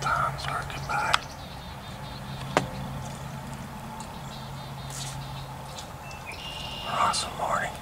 Tom's working by. Awesome morning.